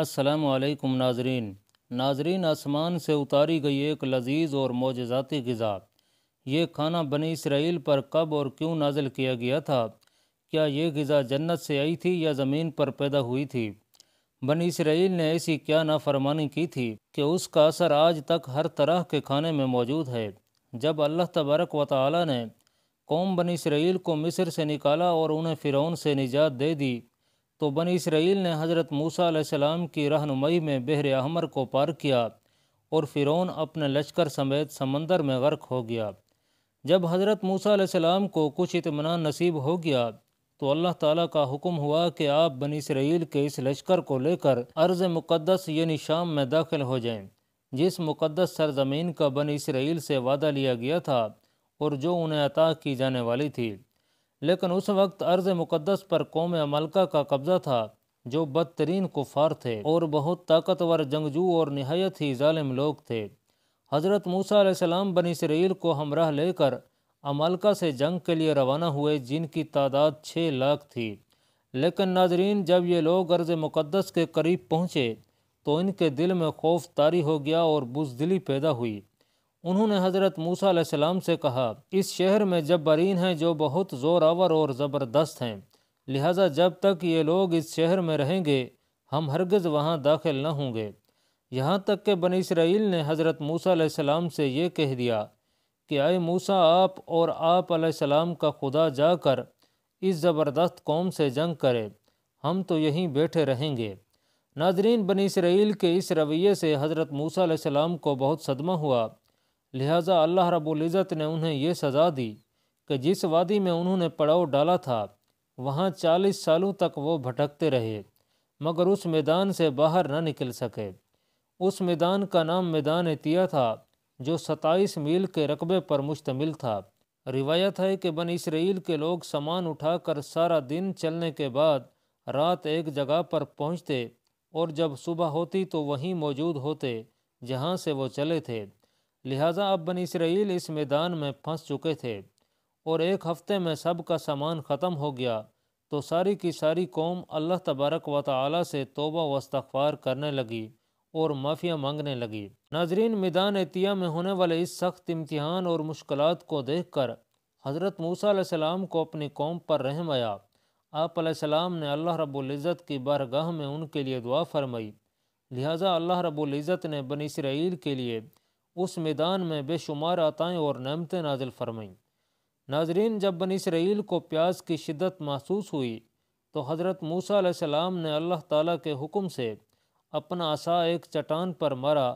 असलकुम नाजरीन। नाजरीन, आसमान से उतारी गई एक लजीज और मोजाती गज़ा ये खाना बनी इसराइल पर कब और क्यों नाजिल किया गया था? क्या ये गज़ा जन्नत से आई थी या ज़मीन पर पैदा हुई थी? बनी इसराइल ने ऐसी क्या नाफरमानी की थी कि उसका असर आज तक हर तरह के खाने में मौजूद है? जब अल्लाह तबारक व ताली ने कौम बनी इसराइल को मिस्र से निकाला और उन्हें फ़िरौन से निजात दे दी तो बनी इसराइल ने हज़रत मूसा सलाम की रहनुमाई में बहर अहमर को पार किया और फ़िरौन अपने लश्कर समेत समंदर में गर्क हो गया। जब हज़रत मूसा सलाम को कुछ इतमान नसीब हो गया तो अल्लाह ताला का हुक्म हुआ कि आप बनी इसराइल के इस लश्कर को लेकर अर्ज़ मुक़दस यानी शाम में दाखिल हो जाएँ, जिस मुक़दस सरजमीन का बनी इसराइल से वादा लिया गया था और जो उन्हें अता की जाने वाली थी। लेकिन उस वक्त अर्ज़ मुक़दस पर कौम अमलका का कब्ज़ा था, जो बदतरीन कुफार थे और बहुत ताकतवर जंगजू और नहायत ही ालिम लोग थे। हज़रत मूसा सलाम बनी इसराइल को हमराह लेकर अमलका से जंग के लिए रवाना हुए, जिनकी तादाद छः लाख थी। लेकिन नाजरीन, जब ये लोग अर्ज़ मुक़दस के करीब पहुँचे तो इनके दिल में खौफ तारी हो गया और बुजदिली पैदा हुई। उन्होंने हज़रत मूसा सलाम से कहा, इस शहर में जब्बरीन हैं जो बहुत ज़ोरावर और ज़बरदस्त हैं। लिहाजा जब तक ये लोग इस शहर में रहेंगे, हम हरगज़ वहाँ दाखिल न होंगे। यहाँ तक कि बन इसराइल ने हज़रत मूसा सलाम से ये कह दिया कि, आए मूसा, आप और आप सलाम का खुदा जाकर इस ज़बरदस्त कौम से जंग करे। हम तो यहीं बैठे रहेंगे। नाजरीन, बनी इसराइल के इस रवैये से हज़रत मूसा सलाम को बहुत सदमा हुआ। लिहाजा अल्लाह रबुल्ज़त ने उन्हें यह सज़ा दी कि जिस वादी में उन्होंने पड़ाव डाला था, वहाँ चालीस सालों तक वो भटकते रहे, मगर उस मैदान से बाहर न निकल सके। उस मैदान का नाम मैदान तिया था, जो सताईस मील के रकबे पर मुश्तमिल था। रिवायत है कि बन इसराइल के लोग सामान उठाकर सारा दिन चलने के बाद रात एक जगह पर पहुँचते और जब सुबह होती तो वहीं मौजूद होते, जहाँ से वो चले थे। लिहाजा अब बन इसराइल इस मैदान में फंस चुके थे और एक हफ़्ते में सब का सामान ख़त्म हो गया तो सारी की सारी कौम अल्लाह तबारक व ताली से तोबा वस्तफ़ार करने लगी और माफ़िया मांगने लगी। नाजरीन, मैदान एतिया में होने वाले इस सख्त इम्तिहान और मुश्किल को देख कर हज़रत मूसा सलाम को अपनी कौम पर रहम आया। आप ने अल्लाह रब्ज़त की बारगाह में उनके लिए दुआ फरमाई। लिहाजा अल्लाह रब्ज़त ने बन इसराइल के लिए उस मैदान में बेशुमार आताएँ और नमतें नाजिल फरमाईं। नाजरीन, जब बन इसराइल को प्यास की शिद्दत महसूस हुई तो हज़रत मूसा सलाम ने अल्लाह ताला के हुक्म से अपना आसा एक चट्टान पर मारा।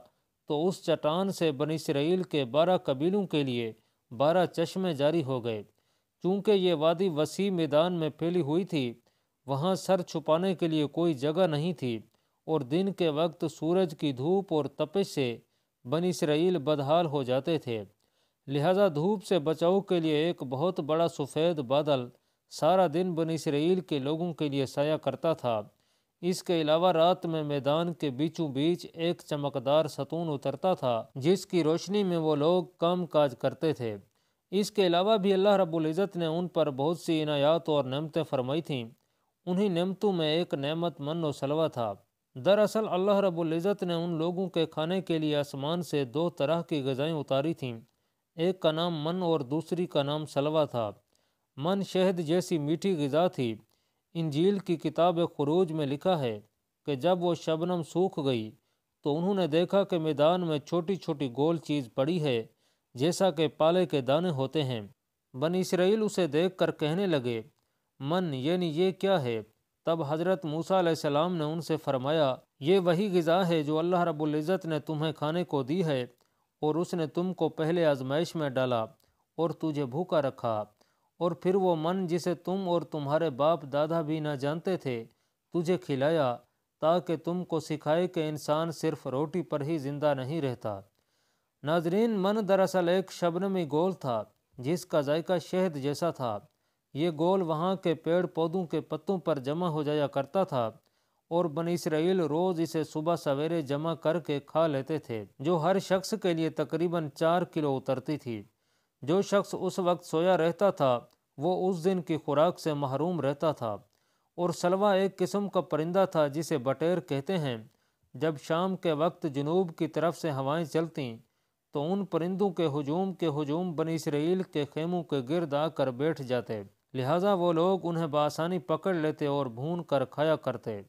तो उस चट्टान से बन इसराइल के बारह कबीलों के लिए बारह चश्मे जारी हो गए। चूँकि ये वादी वसी मैदान में फैली हुई थी, वहाँ सर छुपाने के लिए कोई जगह नहीं थी और दिन के वक्त सूरज की धूप और तपिश से बन इसराइल बदहाल हो जाते थे। लिहाजा धूप से बचाव के लिए एक बहुत बड़ा सफ़ेद बादल सारा दिन बन इसराइल के लोगों के लिए साया करता था। इसके अलावा रात में मैदान के बीचों बीच एक चमकदार सतून उतरता था, जिसकी रोशनी में वो लोग काम काज करते थे। इसके अलावा भी अल्लाह रब्ज़त ने उन पर बहुत सी इनायात और नमतें फरमाई थीं। उन्हीं नमतों में एक नमत मन सलवा था। दरअसल अल्लाह रबुल्ज़त ने उन लोगों के खाने के लिए आसमान से दो तरह की गज़ाएँ उतारी थीं। एक का नाम मन और दूसरी का नाम सलवा था। मन शहद जैसी मीठी गज़ा थी। इंजील की किताब खरूज में लिखा है कि जब वो शबनम सूख गई तो उन्होंने देखा कि मैदान में छोटी छोटी गोल चीज़ पड़ी है, जैसा कि पाले के दाने होते हैं। बन इसराइल उसे देख कर कहने लगे, मन, यानी ये क्या है? तब हज़रत मूसा सलाम ने उनसे फरमाया, ये वही गज़ा है जो अल्लाह रबुल्ज़त ने तुम्हें खाने को दी है और उसने तुमको पहले आजमाइश में डाला और तुझे भूखा रखा। और फिर वो मन जिसे तुम और तुम्हारे बाप दादा भी न जानते थे, तुझे खिलाया ताकि तुमको सिखाए कि इंसान सिर्फ़ रोटी पर ही ज़िंदा नहीं रहता। नाजरीन, मन दरअसल एक शबनमी गोल था जिसका जायका शहद जैसा था। ये गोल वहाँ के पेड़ पौधों के पत्तों पर जमा हो जाया करता था और बन इसराइल रोज़ इसे सुबह सवेरे जमा करके खा लेते थे, जो हर शख्स के लिए तकरीबन चार किलो उतरती थी। जो शख्स उस वक्त सोया रहता था, वो उस दिन की खुराक से महरूम रहता था। और सलवा एक किस्म का परिंदा था जिसे बटेर कहते हैं। जब शाम के वक्त जनूब की तरफ़ से हवाएँ चलती तो उन परिंदों के हजूम के हजूम बन इसराइल के खेमों के गिरद आकर बैठ जाते। लिहाजा वो लोग उन्हें बसानी पकड़ लेते और भून कर खाया करते।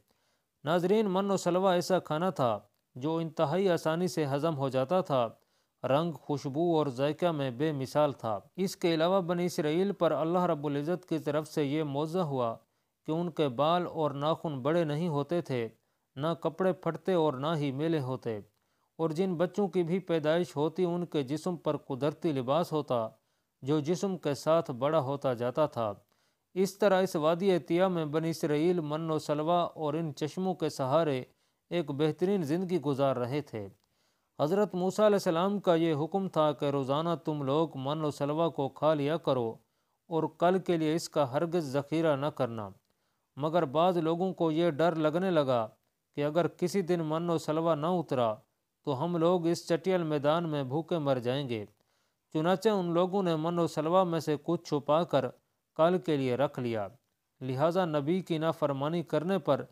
नाजरीन, मन सलवा ऐसा खाना था जो इंतहाई आसानी से हज़म हो जाता था। रंग, खुशबू और जायका में बेमिसाल था। इसके अलावा बन इसराइल पर अल्लाह रब्ज़त की तरफ़ से ये मौजा हुआ कि उनके बाल और नाखून बड़े नहीं होते थे, न कपड़े फटते और ना ही मेले होते। और जिन बच्चों की भी पैदाइश होती, उनके जिस्म पर कुदरती लिबास होता। जो जिस्म के साथ बड़ा होता जाता था। इस तरह इस वादी एतिया में बन इसराइल मन सलवा और इन चश्मों के सहारे एक बेहतरीन ज़िंदगी गुजार रहे थे। हज़रत मूसा सलाम का ये हुक्म था कि रोज़ाना तुम लोग मन सलवा को खा लिया करो और कल के लिए इसका हरगज़ ज़ख़ीरा न करना। मगर बाज़ लोगों को ये डर लगने लगा कि अगर किसी दिन मन सलवा न उतरा तो हम लोग इस चटियल मैदान में भूखे मर जाएँगे। चुनाचे उन लोगों ने मन सलवा में से कुछ छुपा कर कल के लिए रख लिया। लिहाजा नबी की नाफरमानी करने पर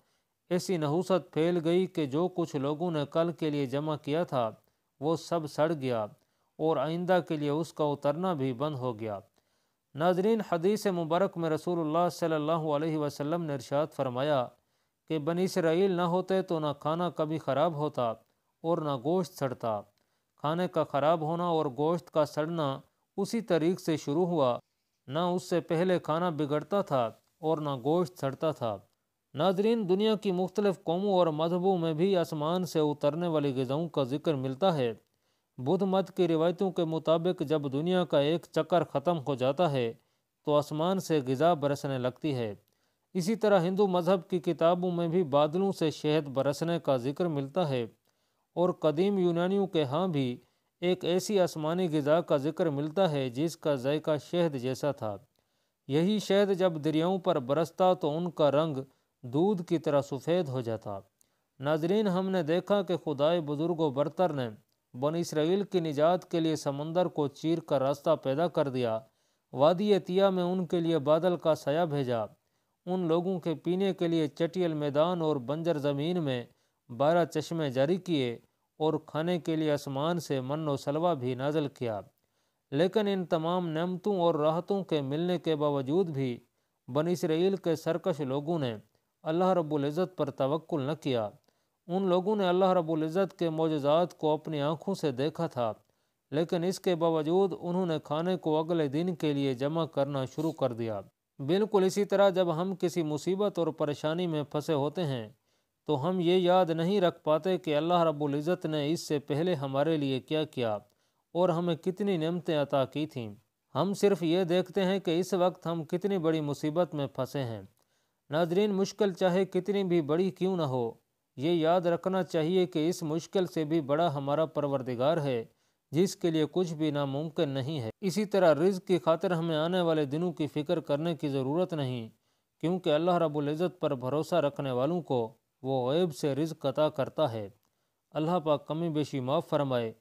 ऐसी नहूसत फैल गई कि जो कुछ लोगों ने कल के लिए जमा किया था, वो सब सड़ गया और आइंदा के लिए उसका उतरना भी बंद हो गया। नाजरीन, हदीस मुबारक में रसूलुल्लाह सल्लल्लाहु अलैहि वसल्लम ने इरशाद फरमाया कि बन इसराइल ना होते तो ना खाना कभी ख़राब होता और ना गोश्त सड़ता। खाने का ख़राब होना और गोश्त का सड़ना उसी तरीक से शुरू हुआ। ना उससे पहले खाना बिगड़ता था और ना गोश्त सड़ता था। नाजरीन, दुनिया की मुख्तलिफ़ कौमों और मजहबों में भी आसमान से उतरने वाली गज़ाओं का ज़िक्र मिलता है। बुद्ध मत की रिवायतों के मुताबिक जब दुनिया का एक चक्कर ख़त्म हो जाता है तो आसमान से गज़ा बरसने लगती है। इसी तरह हिंदू मज़हब की किताबों में भी बादलों से शहद बरसने का ज़िक्र मिलता है। और कदीम यूनानियों के यहाँ भी एक ऐसी आसमानी गज़ा का ज़िक्र मिलता है जिसका जायका शहद जैसा था। यही शहद जब दरियाओं पर बरसता तो उनका रंग दूध की तरह सफ़ेद हो जाता। नाजरीन, हमने देखा कि खुदाए बुज़ुर्ग बरतर ने बन इसराइल की निजात के लिए समंदर को चीर कर रास्ता पैदा कर दिया। वादी एतिया में उनके लिए बादल का सया भेजा। उन लोगों के पीने के लिए चटियल मैदान और बंजर ज़मीन में बारह चश्मे जारी किए और खाने के लिए आसमान से मन सलवा भी नाजल किया। लेकिन इन तमाम नमतों और राहतों के मिलने के बावजूद भी बन इसराइल के सरकश लोगों ने अल्लाह रब्ज़त पर तवक्ल न किया। उन लोगों ने अल्लाह रब्ज़त के मोजात को अपनी आँखों से देखा था, लेकिन इसके बावजूद उन्होंने खाने को अगले दिन के लिए जमा करना शुरू कर दिया। बिल्कुल इसी तरह जब हम किसी मुसीबत और परेशानी में फंसे होते हैं तो हम ये याद नहीं रख पाते कि अल्लाह रब्ज़त ने इससे पहले हमारे लिए क्या किया और हमें कितनी नमतें अता की थीं। हम सिर्फ़ ये देखते हैं कि इस वक्त हम कितनी बड़ी मुसीबत में फंसे हैं। नाजरीन, मुश्किल चाहे कितनी भी बड़ी क्यों ना हो, ये याद रखना चाहिए कि इस मुश्किल से भी बड़ा हमारा परवरदिगार है, जिसके लिए कुछ भी नामुमकिन नहीं है। इसी तरह रिज़ की खातिर हमें आने वाले दिनों की फ़िक्र करने की ज़रूरत नहीं, क्योंकि अल्लाह रबुल्ज़त पर भरोसा रखने वालों को वो गैब से रिज़ अता करता है। अल्लाह पाक कमी बेशी माफ़ फरमाए।